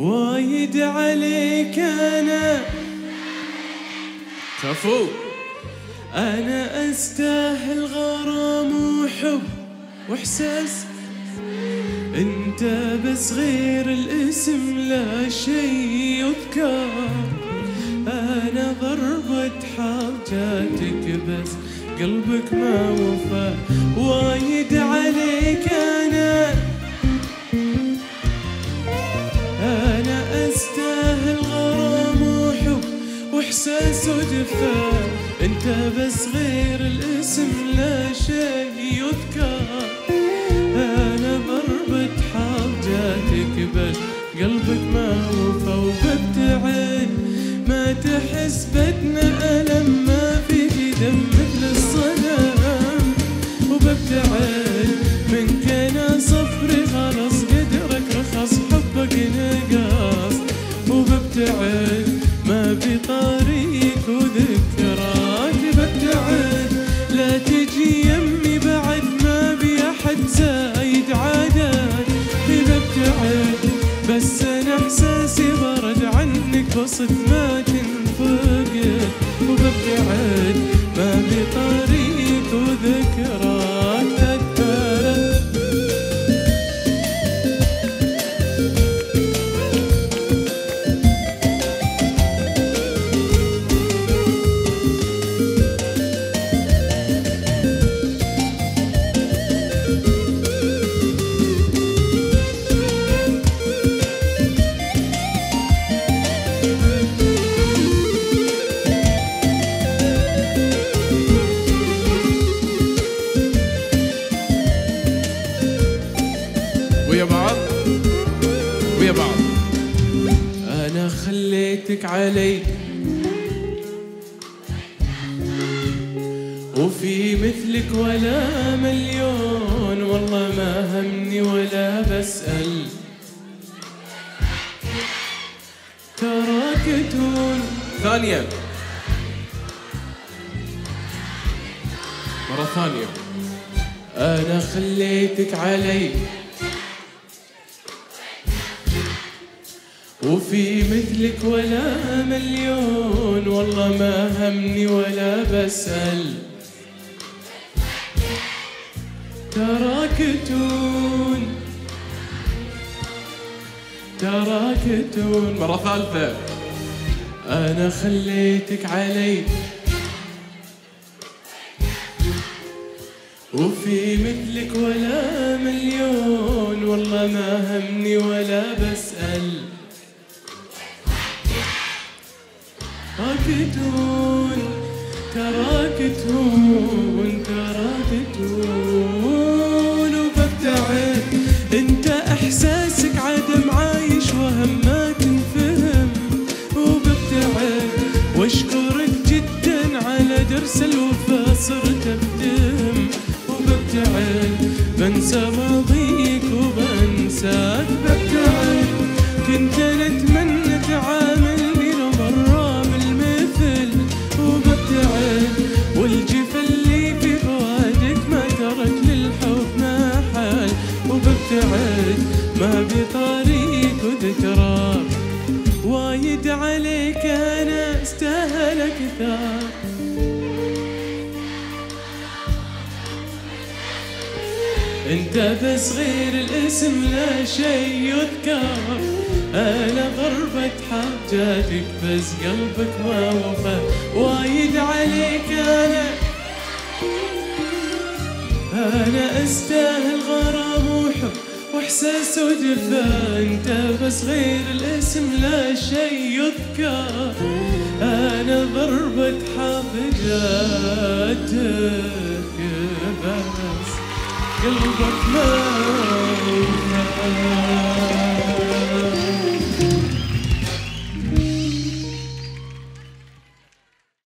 وايد عليك أنا. كفو. أنا أستاهل غرام وحب وإحساس. أنت بس غير الاسم لا شيء يذكر. أنا ضربة حاجاتك بس قلبك ما وفى. وايد عليك ودفى انت بس غير الاسم لا شيء يذكر. أنا ضربة حاجاتك بس قلبك ما وفى وببتعد ما تحس بدنا ألم ما في دم مثل الصنم. وببتعد منك أنا صفري خلاص قدرك رخص حبك نقص. وببتعد بطريق وذكراك ببتعد لا تجي يمي بعد ما بي احد زايد عادات ببتعد بس أنا إحساسي برد عنك بصد ما ويا بعض؟ ويا بعض. أنا خليتك علي. وفي مثلك ولا مليون. والله ما همني ولا بسأل. تراك تون ثانية مرة ثانية. أنا خليتك علي. وفي مثلك ولا مليون والله ما همني ولا بسأل. تراك تون تراك تون مرة ثالثة. أنا خليتك علي. وفي مثلك ولا مليون والله ما همني ولا بسأل. تراك تهون تراك تهون تراك تهون وببتعد انت احساسك عدم عايش وهم ما تنفهم وببتعد واشكرك جدا على درس الوفا صرت أفتهم. وببتعد بنسى ماضيك وببتعد ما بطريق وذكراك وايد عليك أنا أستاهل أكثر أنت بس غير الاسم لا شيء يذكر. أنا ضربة حاجاتك بس قلبك ما وفى. وايد عليك أنا. أنا أستاهل غرام وحب. واحساس ودفى أنت بس غير الاسم لا شيء يذكر. أنا ضربة حاجاتك بس قلبك ما